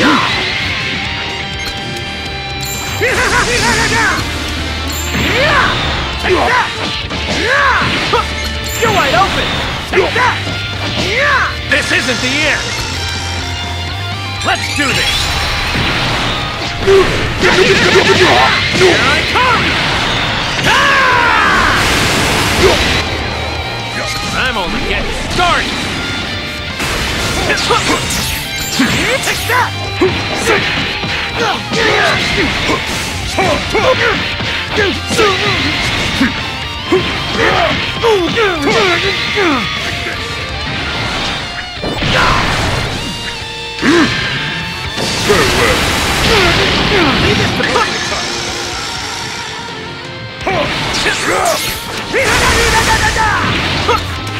this! Take that! You're wide open! Take that! This isn't the end! Let's do this! Here I come! Ah! I'm only getting started! Take that!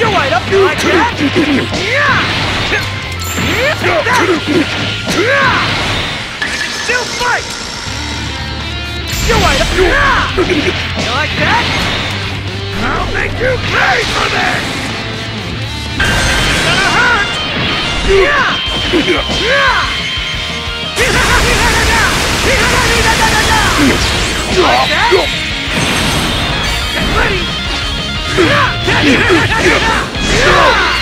You're wide up! You like that? Still fight! Wide up! You like that? I'll make you pay for this! Gonna hurt! You like that? Get ready! Get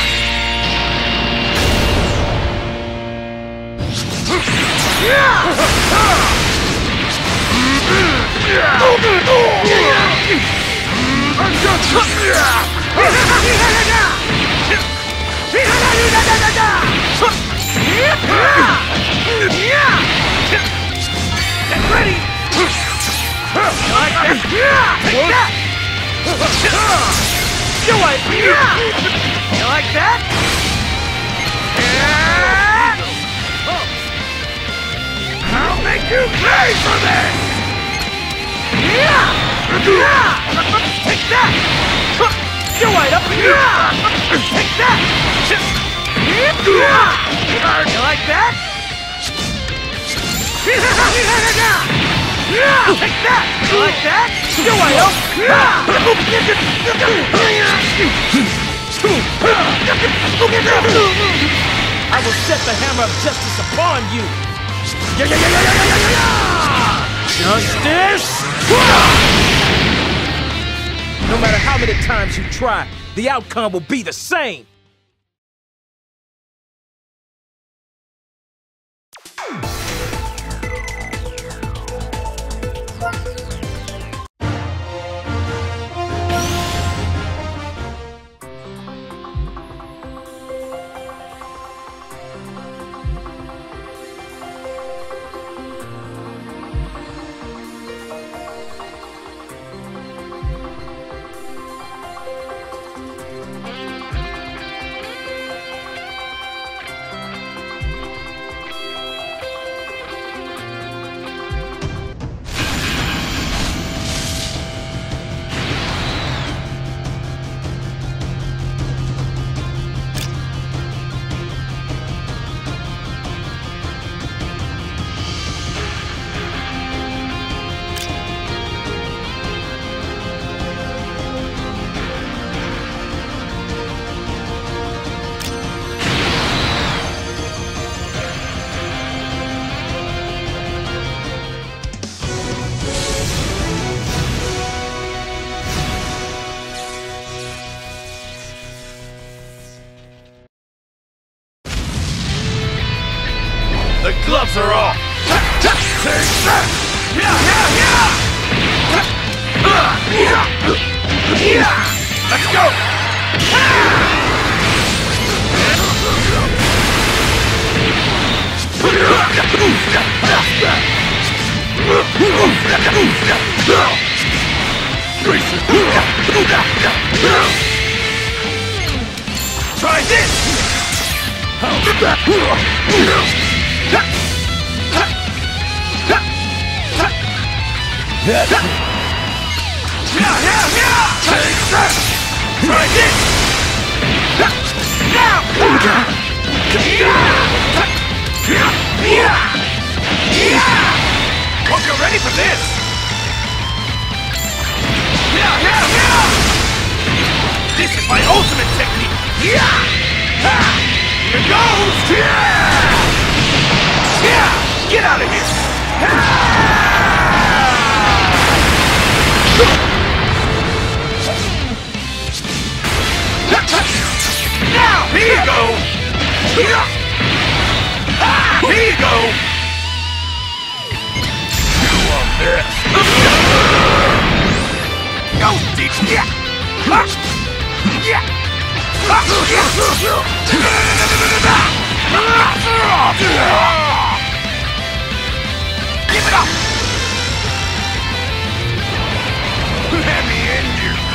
You pay for this! Take that! You wide up! Take that! You like that? Take that! You like that? You wide up! I will set the hammer of justice upon you! Justice! No matter how many times you try, the outcome will be the same! The gloves are off! Let's go! Try this! Try this! Now! Yeah! Yeah! Hope you're ready for this! Yeah, yeah, yeah! This is my ultimate technique! Yeah! Ha! Here goes! Get out of here! Now! Here you go! Here you go! You want this? Go, deep! Yeah! Yeah! Ha! Yeah!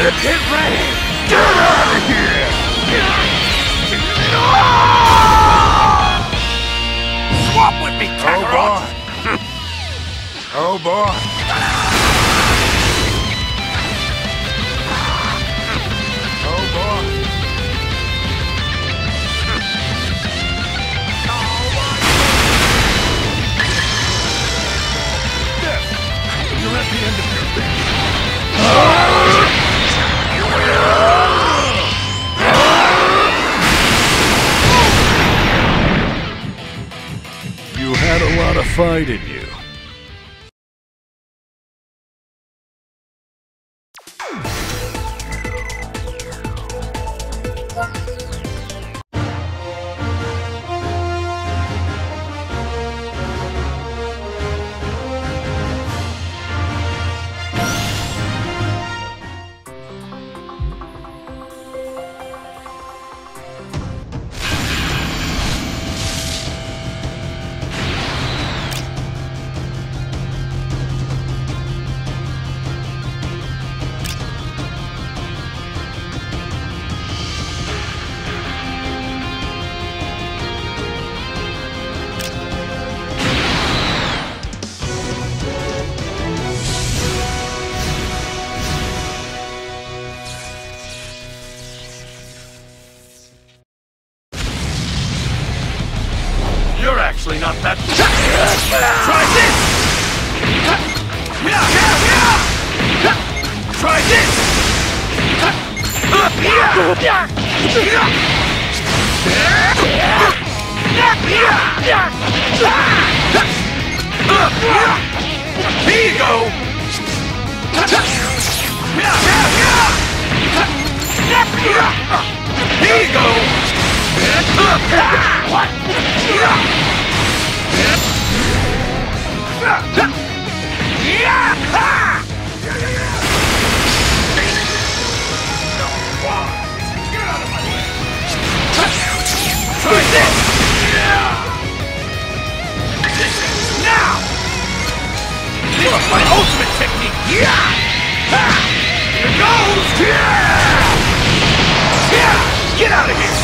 This? Get out of here! Swap with me! Oh boy. Oh of you. Try Is my ultimate technique! Yeah! Ha! Here goes! Yeah! Yeah! Get out of here!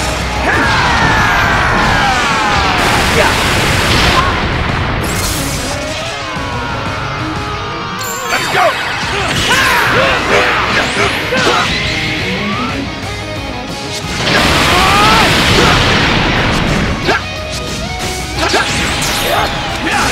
Yeah. Let's go! Here